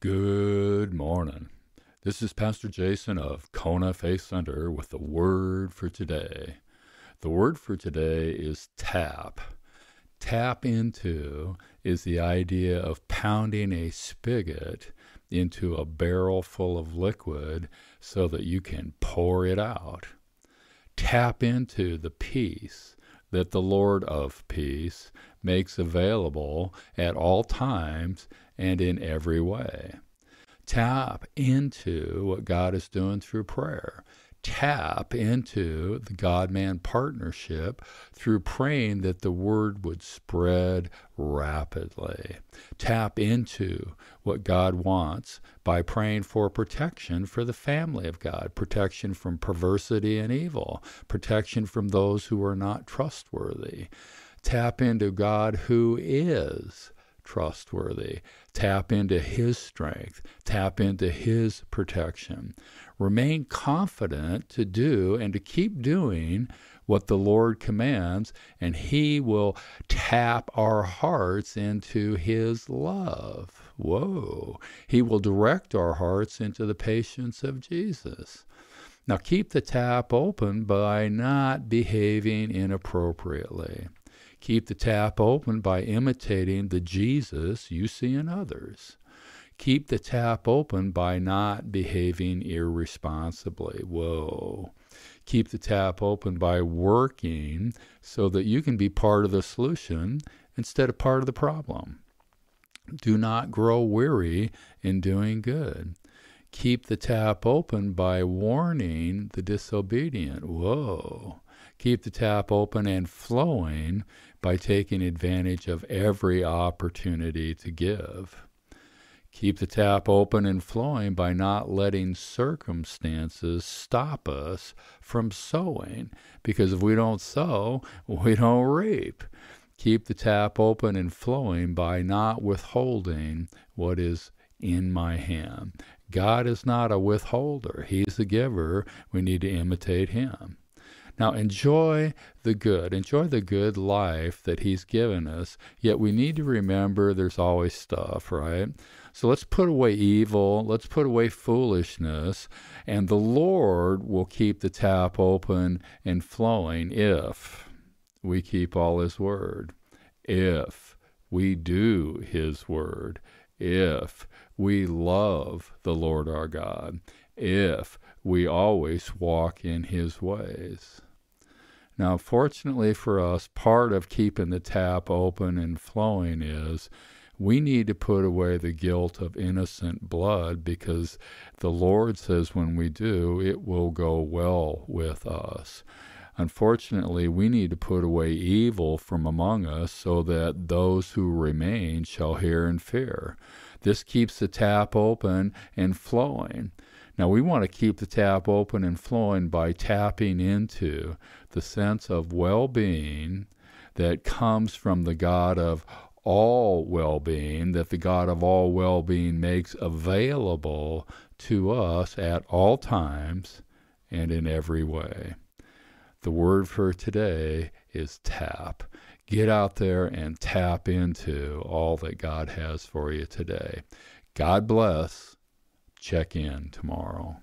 Good morning. This is Pastor Jason of Kona Faith Center with the word for today. The word for today is tap. Tap into is the idea of pounding a spigot into a barrel full of liquid so that you can pour it out. Tap into the peace that the Lord of peace makes available at all times and in every way. Tap into what God is doing through prayer. Tap into the God man partnership through praying that the word would spread rapidly. Tap into what God wants by praying for protection for the family of God, protection from perversity and evil, protection from those who are not trustworthy. Tap into God who is trustworthy. Tap into His strength. Tap into His protection. Remain confident to do and to keep doing what the Lord commands, and He will tap our hearts into His love. Whoa. He will direct our hearts into the patience of Jesus. Now, keep the tap open by not behaving inappropriately. Keep the tap open by imitating the Jesus you see in others. Keep the tap open by not behaving irresponsibly. Whoa. Keep the tap open by working so that you can be part of the solution instead of part of the problem. Do not grow weary in doing good. Keep the tap open by warning the disobedient. Whoa. Keep the tap open and flowing by taking advantage of every opportunity to give. Keep the tap open and flowing by not letting circumstances stop us from sowing, because if we don't sow, we don't reap. Keep the tap open and flowing by not withholding what is in my hand. God is not a withholder, He's the giver. We need to imitate Him. Now, enjoy the good. Enjoy the good life that He's given us. Yet we need to remember there's always stuff, right? So let's put away evil. Let's put away foolishness. And the Lord will keep the tap open and flowing if we keep all His word. If we do His word. If we love the Lord our God. If we always walk in His ways. Now, fortunately for us, part of keeping the tap open and flowing is we need to put away the guilt of innocent blood because the Lord says when we do, it will go well with us. Unfortunately, we need to put away evil from among us so that those who remain shall hear and fear. This keeps the tap open and flowing. Now, we want to keep the tap open and flowing by tapping into the sense of well being that comes from the God of all well being, that the God of all well being makes available to us at all times and in every way. The word for today is tap. Get out there and tap into all that God has for you today. God bless check in tomorrow.